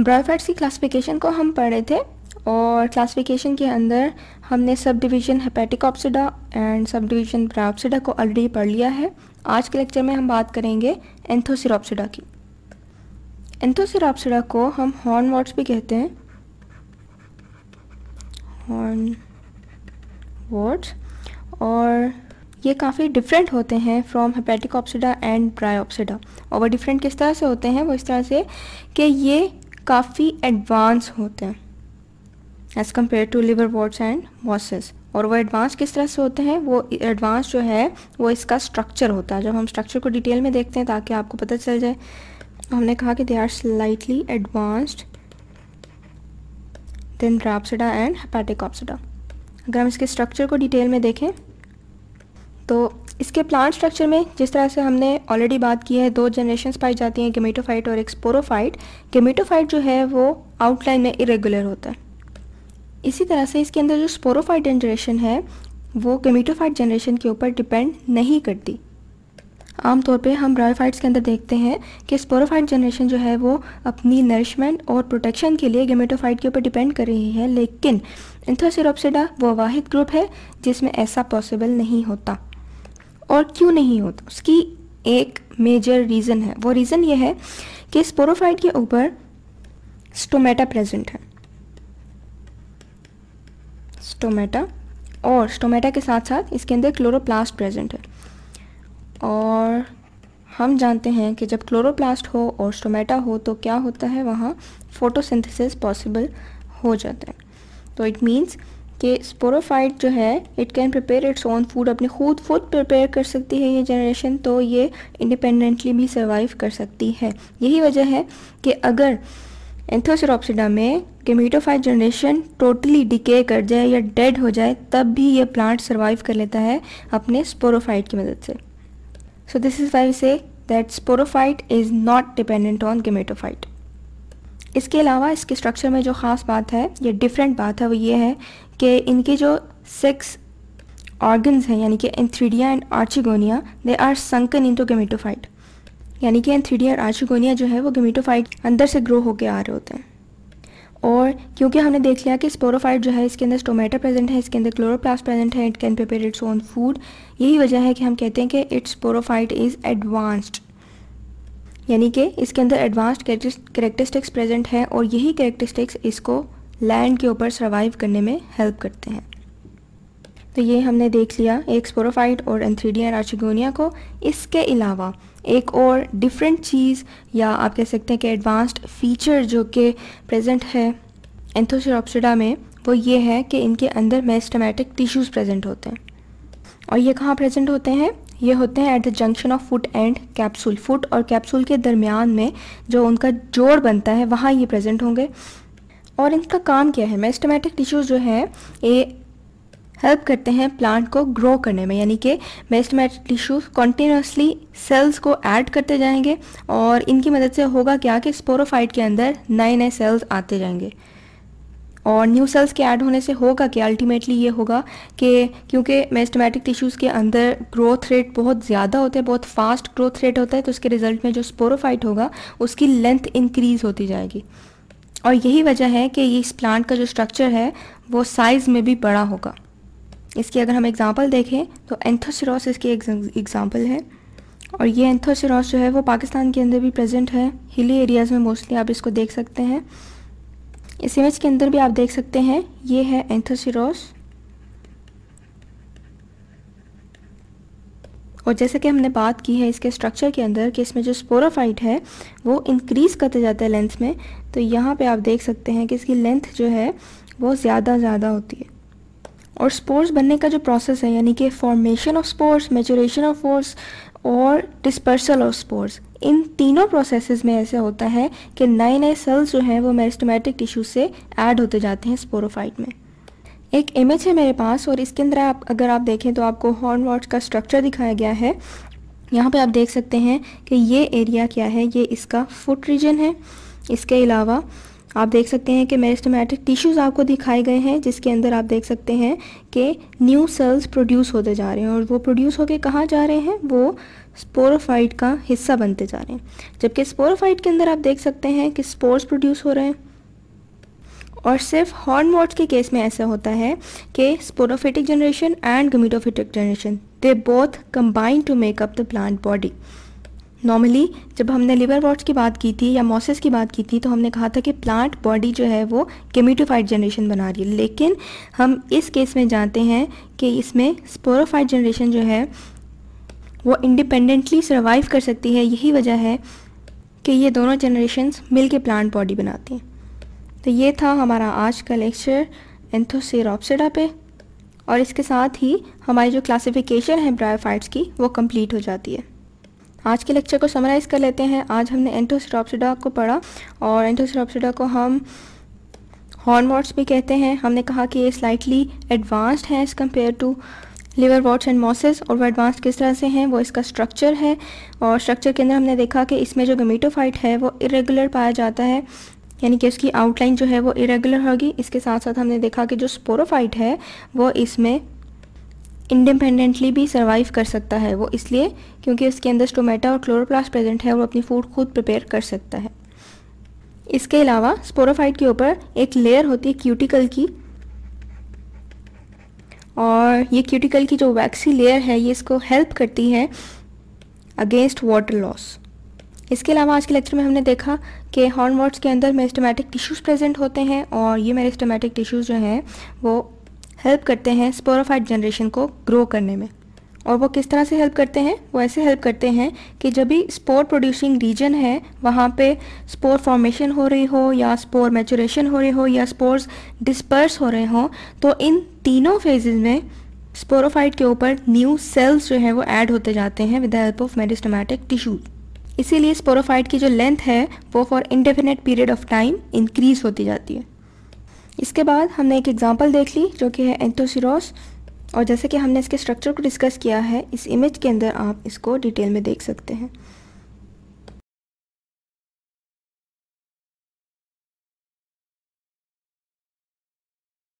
Bryophytes की classification को हम पढ़ थे और क्लासिफिकेशन के अंदर हमने subdivision hepatic opsida and sub division Bryopsida को ऑलरेडी पढ़ लिया है। आज के लेक्चर में हम बात करेंगे एंथोसिरोप्सिडा की। एंथोसिरोप्सिडा को हम हॉर्न वॉट्स भी कहते हैं। हॉर्न वॉट्स और ये काफ़ी डिफरेंट होते हैं from hepatic opsida and Bryopsida और वो डिफरेंट किस तरह से होते हैं? वो इस तरह से कि ये काफ़ी एडवांस होते हैं as compare to liverworts and mosses और वो एडवांस किस तरह से होते हैं? वो एडवांस जो है, वो इसका स्ट्रक्चर होता है। जब हम स्ट्रक्चर को डिटेल में देखते हैं, ताकि आपको पता चल जाए, हमने कहा कि they are slightly advanced than Bryopsida and Hepaticopsida अगर हम इसके स्ट्रक्चर को डिटेल में देखें तो इसके प्लांट स्ट्रक्चर में जिस तरह से हमने ऑलरेडी बात की है, दो जनरेशन पाई जाती हैं गेमेटोफाइट और एक स्पोरोफाइट गेमेटोफाइट जो है वो आउटलाइन में इरेगुलर होता है। इसी तरह से इसके अंदर जो स्पोरोफाइट जनरेशन है, वो गेमेटोफाइट जनरेशन के ऊपर डिपेंड नहीं करती। आमतौर पे हम ब्रायोफाइट्स के अंदर देखते हैं कि स्पोरोफाइट जनरेशन जो है वो अपनी नरिशमेंट और प्रोटेक्शन के लिए गेमेटोफाइट के ऊपर डिपेंड कर रही है, लेकिन इंथोसिरोप्सिडा वो वाहिद ग्रुप है जिसमें ऐसा पॉसिबल नहीं होता। और क्यों नहीं होता उसकी एक मेजर रीज़न है। वो रीज़न ये है कि स्पोरोफाइट के ऊपर स्टोमेटा प्रेजेंट है। स्टोमेटा और स्टोमेटा के साथ साथ इसके अंदर क्लोरोप्लास्ट प्रेजेंट है। और हम जानते हैं कि जब क्लोरोप्लास्ट हो और स्टोमेटा हो तो क्या होता है? वहाँ फोटोसिंथेसिस पॉसिबल हो जाता है। तो इट मीन्स कि स्पोरोफाइट जो है it can prepare its own food अपने खुद फ़ूड प्रिपेयर कर सकती है ये जनरेशन तो ये इंडिपेंडेंटली भी सर्वाइव कर सकती है। यही वजह है कि अगर एंथोसरोप्सिडा में गेमीटोफाइट जनरेशन टोटली डिके कर जाए या डेड हो जाए, तब भी ये प्लांट सर्वाइव कर लेता है अपने स्पोरोफाइट की मदद से। So this is why say that sporophyte is not dependent on gametophyte इसके अलावा इसके स्ट्रक्चर में जो ख़ास बात है, या डिफरेंट बात है, वो ये है कि इनके जो सेक्स ऑर्गन्स हैं, यानी कि antheridia and archegonia they are sunken into gametophyte यानी कि एंथ्रीडिया और आर्चिगोनिया जो है, वो गेमेटोफाइट अंदर से ग्रो होकर आ रहे होते हैं। और क्योंकि हमने देख लिया कि स्पोरोफाइट जो है, इसके अंदर स्टोमेटा प्रेजेंट है, इसके अंदर क्लोरोप्लास्ट प्रेजेंट है it can prepare its own food यही वजह है कि हम कहते हैं कि इट्स स्पोरोफाइट इज़ एडवांस्ड यानी कि इसके अंदर एडवांस्ड करेक्टरिस्टिक्स प्रेजेंट है और यही करेक्टरिस्टिक्स इसको लैंड के ऊपर सर्वाइव करने में हेल्प करते हैं। तो ये हमने देख लिया एक स्पोरोफाइट और एंथ्रीडिया राचिगोनिया को। इसके अलावा एक और डिफरेंट चीज़ या आप कह सकते हैं कि एडवांस्ड फीचर जो कि प्रेजेंट है एंथोसिरोप्सिडा में, वो ये है कि इनके अंदर मेस्टमेटिक टिश्यूज़ प्रेजेंट होते हैं। और ये कहाँ प्रेजेंट होते हैं? ये होते हैं at the junction of foot and capsule foot और कैप्सूल के दरमियान में जो उनका जोड़ बनता है, वहाँ ये प्रेजेंट होंगे। और इनका काम क्या है? मेस्टमेटिक टिश्यूज जो है, ये हेल्प करते हैं प्लांट को ग्रो करने में, यानी कि मेस्टमेटिक टिश्यूज कॉन्टीन्यूसली सेल्स को ऐड करते जाएँगे और इनकी मदद से होगा क्या कि स्पोरोफाइट के अंदर नए नए सेल्स आते जाएँगे। और न्यू सेल्स के ऐड होने से होगा कि अल्टीमेटली ये होगा कि क्योंकि मेस्टमेटिक टिश्यूज़ के अंदर ग्रोथ रेट बहुत ज़्यादा होता है, बहुत फास्ट ग्रोथ रेट होता है तो उसके रिज़ल्ट में जो स्पोरोफाइट होगा, उसकी लेंथ इंक्रीज़ होती जाएगी। और यही वजह है कि इस प्लांट का जो स्ट्रक्चर है, वो साइज़ में भी बड़ा होगा। इसकी अगर हम एग्ज़ाम्पल देखें तो एंथोसरॉस इसकी एग्ज़ाम्पल है। और ये एंथोसरॉस जो है, वो पाकिस्तान के अंदर भी प्रेजेंट है। हिली एरियाज़ में मोस्टली आप इसको देख सकते हैं। इस इमेज के अंदर भी आप देख सकते हैं, ये है एंथोसिरोस और जैसे कि हमने बात की है इसके स्ट्रक्चर के अंदर कि इसमें जो स्पोरोफाइट है, वो इंक्रीज़ करते जाता है लेंथ में। तो यहाँ पे आप देख सकते हैं कि इसकी लेंथ जो है, वो ज़्यादा ज़्यादा होती है। और स्पोर्स बनने का जो प्रोसेस है, यानी कि formation of spores maturation of spores और डिस्पर्सल ऑफ़ स्पोर्स इन तीनों प्रोसेसेस में ऐसे होता है कि नए नए सेल्स जो हैं, वो मेरिस्टोमेटिक टिश्यू से ऐड होते जाते हैं स्पोरोफाइट में। एक इमेज है मेरे पास और इसके अंदर आप, अगर आप देखें तो आपको हॉर्न वॉच का स्ट्रक्चर दिखाया गया है। यहाँ पे आप देख सकते हैं कि ये एरिया क्या है, ये इसका फुट रीजन है। इसके अलावा आप देख सकते हैं कि मेरिस्टमेटिक टिश्यूज़ आपको दिखाए गए हैं, जिसके अंदर आप देख सकते हैं कि न्यू सेल्स प्रोड्यूस होते जा रहे हैं और वो प्रोड्यूस होकर कहाँ जा रहे हैं? वो स्पोरोफाइट का हिस्सा बनते जा रहे हैं। जबकि स्पोरोफाइट के अंदर आप देख सकते हैं कि स्पोर्स प्रोड्यूस हो रहे हैं। और सिर्फ़ हॉर्न हॉर्नवॉट्स के केस में ऐसा होता है कि sporophytic generation and gametophytic generation they both combine to make up the plant body normally जब हमने लिवर वॉट्स की बात की थी या मॉसेस की बात की थी तो हमने कहा था कि प्लांट बॉडी जो है वो गेमिटोफाइट जनरेशन बना रही है। लेकिन हम इस केस में जानते हैं कि इसमें स्पोरोफाइट जनरेशन जो है, वो इंडिपेंडेंटली सर्वाइव कर सकती है। यही वजह है कि ये दोनों जनरेशन्स मिल के प्लांट बॉडी बनाती हैं। तो ये था हमारा आज का लेक्चर एंथोसेरोप्सिडा पे। और इसके साथ ही हमारी जो क्लासिफिकेशन है ब्रायोफाइट्स की, वो कंप्लीट हो जाती है। आज के लेक्चर को समराइज़ कर लेते हैं। आज हमने एंटोसिटॉप्सिडा को पढ़ा और एंटोसिटॉप्सिडा को हम हॉर्नवॉट्स भी कहते हैं। हमने कहा कि ये स्लाइटली एडवांस्ड है as compare to liverworts and mosses और वो एडवांस किस तरह से हैं, वो इसका स्ट्रक्चर है। और स्ट्रक्चर के अंदर हमने देखा कि इसमें जो गमीटोफाइट है, वो इरेगुलर पाया जाता है। यानी कि उसकी आउटलाइन जो है वो इरेगुलर होगी। इसके साथ साथ हमने देखा कि जो स्पोरोफाइट है, वो इसमें इंडिपेंडेंटली भी सर्वाइव कर सकता है। वो इसलिए क्योंकि उसके अंदर स्टोमेटा और क्लोरोप्लास्ट प्रेजेंट है, वो अपनी फ़ूड खुद प्रिपेयर कर सकता है। इसके अलावा स्पोरोफाइट के ऊपर एक लेयर होती है क्यूटिकल की। और ये क्यूटिकल की जो वैक्सी लेयर है, ये इसको हेल्प करती है अगेंस्ट वाटर लॉस इसके अलावा आज के लेक्चर में हमने देखा कि हॉर्नवर्ड्स के अंदर मेरिस्टमेटिक टिश्यूज़ प्रेजेंट होते हैं और ये मेरिस्टमेटिक टिश्यूज़ जो हैं, वो हेल्प करते हैं स्पोरोफाइट जनरेशन को ग्रो करने में। और वो किस तरह से हेल्प करते हैं? वो ऐसे हेल्प करते हैं कि जब भी स्पोर प्रोड्यूसिंग रीजन है, वहाँ पे स्पोर फॉर्मेशन हो रही हो या स्पोर मैचुरेशन हो रही हो या स्पोर्स डिस्पर्स हो रहे हों तो इन तीनों फेजेस में स्पोरोफाइट के ऊपर न्यू सेल्स जो हैं, वो ऐड होते जाते हैं with the help of meristematic tissues इसीलिए स्पोरोफाइट की जो लेंथ है, वो for indefinite period of time increase होती जाती है। इसके बाद हमने एक एग्जांपल देख ली, जो कि है एंथोसिरोस और जैसे कि हमने इसके स्ट्रक्चर को डिस्कस किया है, इस इमेज के अंदर आप इसको डिटेल में देख सकते हैं।